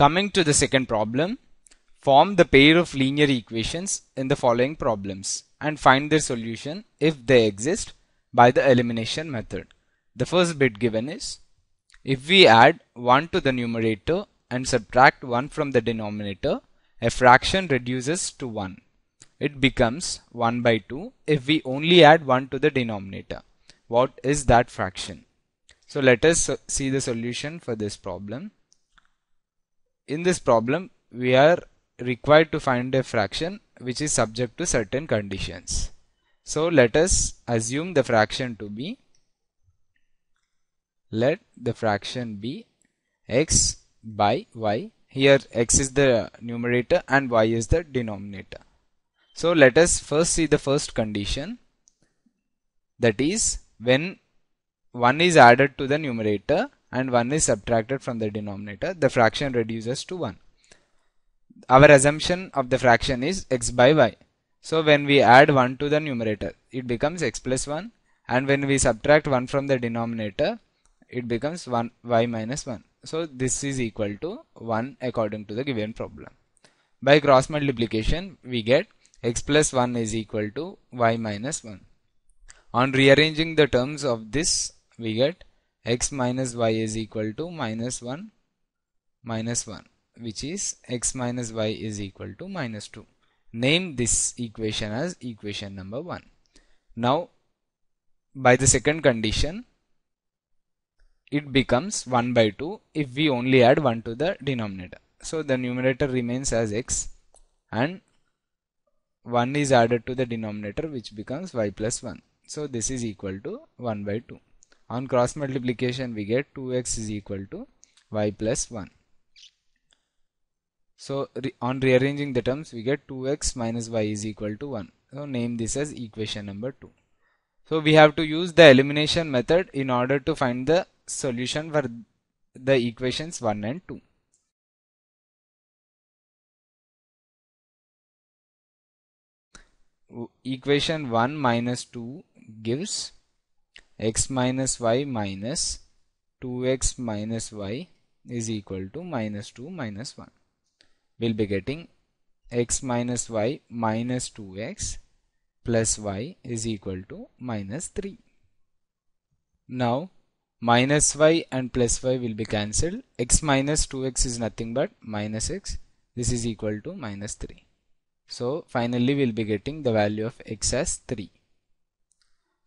Coming to the second problem, form the pair of linear equations in the following problems and find their solution if they exist by the elimination method. The first bit given is if we add 1 to the numerator and subtract 1 from the denominator, a fraction reduces to 1. It becomes 1 by 2 if we only add 1 to the denominator. What is that fraction? So let us see the solution for this problem. In this problem, we are required to find a fraction which is subject to certain conditions. So let us assume the fraction to be let the fraction be x by y. Here x is the numerator and y is the denominator. So let us first see the first condition that is when 1 is added to the numerator and 1 is subtracted from the denominator the fraction reduces to 1. Our assumption of the fraction is x by y. So when we add 1 to the numerator it becomes x plus 1 and when we subtract 1 from the denominator it becomes 1 y minus 1. So this is equal to 1 according to the given problem. By cross multiplication we get x plus 1 is equal to y minus 1. On rearranging the terms of this we get x minus y is equal to minus 1 minus 1 which is x minus y is equal to minus 2. Name this equation as equation number 1. Now by the second condition it becomes 1 by 2 if we only add 1 to the denominator. So the numerator remains as x and 1 is added to the denominator which becomes y plus 1. So this is equal to 1 by 2. On cross multiplication we get 2x is equal to y plus 1. So re on rearranging the terms we get 2x minus y is equal to 1. So name this as equation number 2. So we have to use the elimination method in order to find the solution for the equations 1 and 2. Equation 1 minus 2 gives x minus y minus 2x minus y is equal to minus 2 minus 1. We'll be getting x minus y minus 2x plus y is equal to minus 3. Now minus y and plus y will be cancelled. x minus 2x is nothing but minus x. This is equal to minus 3. So finally we'll be getting the value of x as 3.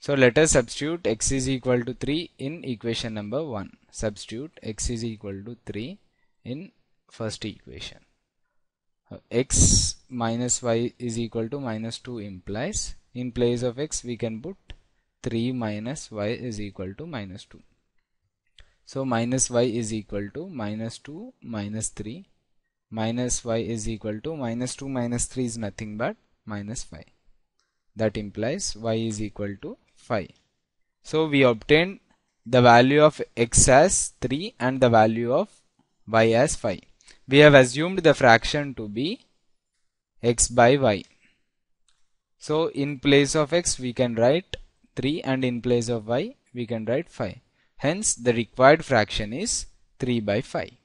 So let us substitute x is equal to 3 in equation number 1. Substitute x is equal to 3 in first equation. x minus y is equal to minus 2 implies in place of x we can put 3 minus y is equal to minus 2. So minus y is equal to minus 2 minus 3 minus y is equal to minus 2 minus 3 is nothing but minus 5. That implies y is equal to 5. So we obtained the value of x as 3 and the value of y as 5. We have assumed the fraction to be x by y. So in place of x we can write 3 and in place of y we can write 5. Hence the required fraction is 3 by 5.